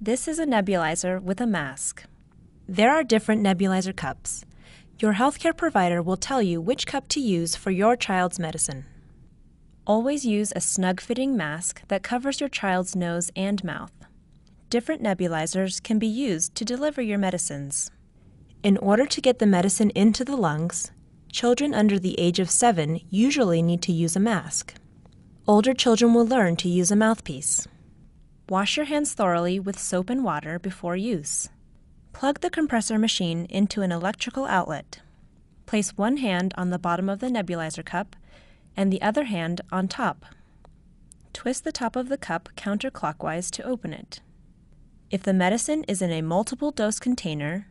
This is a nebulizer with a mask. There are different nebulizer cups. Your healthcare provider will tell you which cup to use for your child's medicine. Always use a snug fitting mask that covers your child's nose and mouth. Different nebulizers can be used to deliver your medicines. In order to get the medicine into the lungs, children under the age of 7 usually need to use a mask. Older children will learn to use a mouthpiece. Wash your hands thoroughly with soap and water before use. Plug the compressor machine into an electrical outlet. Place one hand on the bottom of the nebulizer cup and the other hand on top. Twist the top of the cup counterclockwise to open it. If the medicine is in a multiple dose container,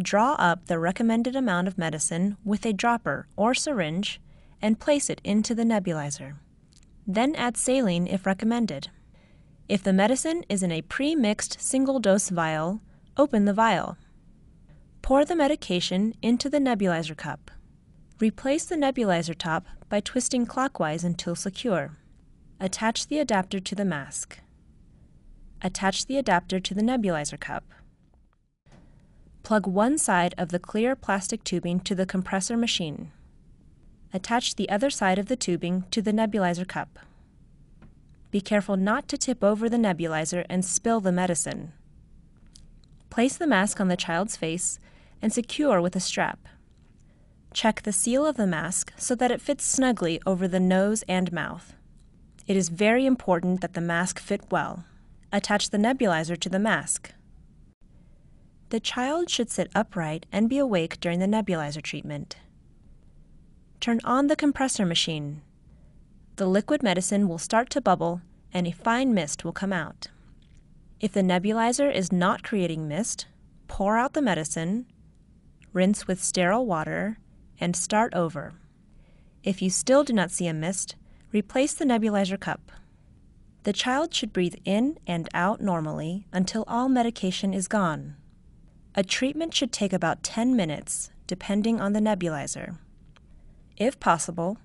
draw up the recommended amount of medicine with a dropper or syringe and place it into the nebulizer. Then add saline if recommended. If the medicine is in a pre mixed single dose vial, Open the vial. Pour the medication into the nebulizer cup. Replace the nebulizer top by twisting clockwise until secure. Attach the adapter to the mask. Attach the adapter to the nebulizer cup. Plug one side of the clear plastic tubing to the compressor machine. Attach the other side of the tubing to the nebulizer cup. Be careful not to tip over the nebulizer and spill the medicine. Place the mask on the child's face and secure with a strap. Check the seal of the mask so that it fits snugly over the nose and mouth. It is very important that the mask fit well. Attach the nebulizer to the mask. The child should sit upright and be awake during the nebulizer treatment. Turn on the compressor machine. The liquid medicine will start to bubble and a fine mist will come out. If the nebulizer is not creating mist, pour out the medicine, rinse with sterile water, and start over. If you still do not see a mist, replace the nebulizer cup. The child should breathe in and out normally until all medication is gone. A treatment should take about 10 minutes, depending on the nebulizer. If possible,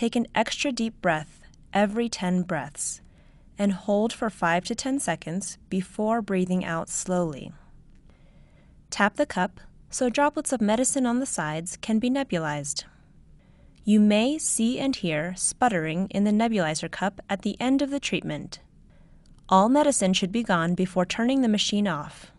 take an extra deep breath every 10 breaths and hold for 5 to 10 seconds before breathing out slowly. Tap the cup so droplets of medicine on the sides can be nebulized. You may see and hear sputtering in the nebulizer cup at the end of the treatment. All medicine should be gone before turning the machine off.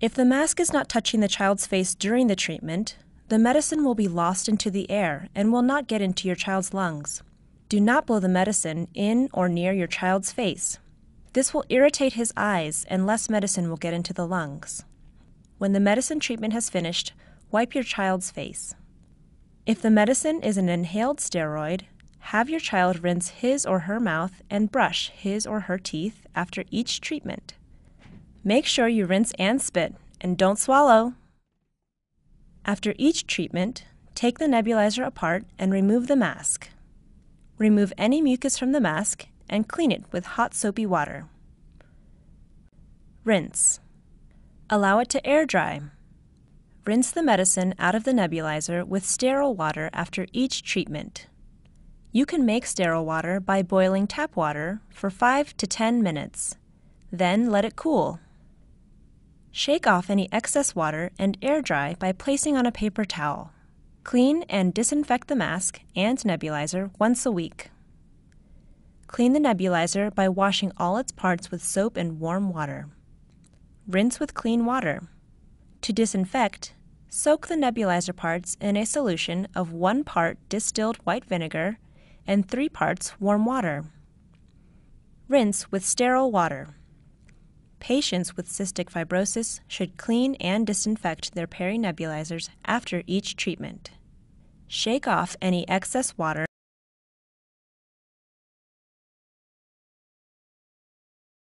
If the mask is not touching the child's face during the treatment, the medicine will be lost into the air and will not get into your child's lungs. Do not blow the medicine in or near your child's face. This will irritate his eyes and less medicine will get into the lungs. When the medicine treatment has finished, wipe your child's face. If the medicine is an inhaled steroid, have your child rinse his or her mouth and brush his or her teeth after each treatment. Make sure you rinse and spit and don't swallow. After each treatment, take the nebulizer apart and remove the mask. Remove any mucus from the mask and clean it with hot soapy water. Rinse. Allow it to air dry. Rinse the medicine out of the nebulizer with sterile water after each treatment. You can make sterile water by boiling tap water for 5 to 10 minutes. Then let it cool. Shake off any excess water and air dry by placing on a paper towel. Clean and disinfect the mask and nebulizer once a week. Clean the nebulizer by washing all its parts with soap and warm water. Rinse with clean water. To disinfect, soak the nebulizer parts in a solution of 1 part distilled white vinegar and 3 parts warm water. Rinse with sterile water. Patients with cystic fibrosis should clean and disinfect their PARI nebulizers after each treatment. Shake off any excess water